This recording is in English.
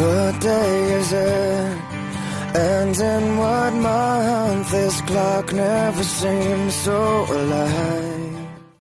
What day is it? And in what month? This clock never seems so alive